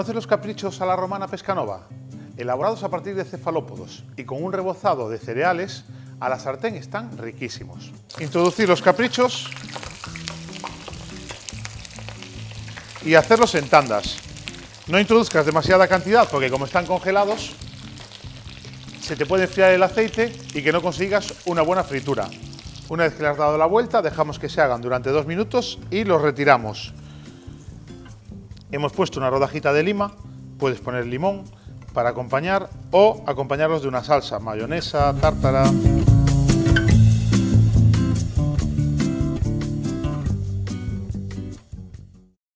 ¿Conoces los caprichos a la romana pescanova? Elaborados a partir de cefalópodos y con un rebozado de cereales, a la sartén están riquísimos. Introducir los caprichos y hacerlos en tandas. No introduzcas demasiada cantidad porque como están congelados, se te puede enfriar el aceite y que no consigas una buena fritura. Una vez que le has dado la vuelta, dejamos que se hagan durante dos minutos y los retiramos. Hemos puesto una rodajita de lima, puedes poner limón para acompañar o acompañarlos de una salsa, mayonesa, tártara.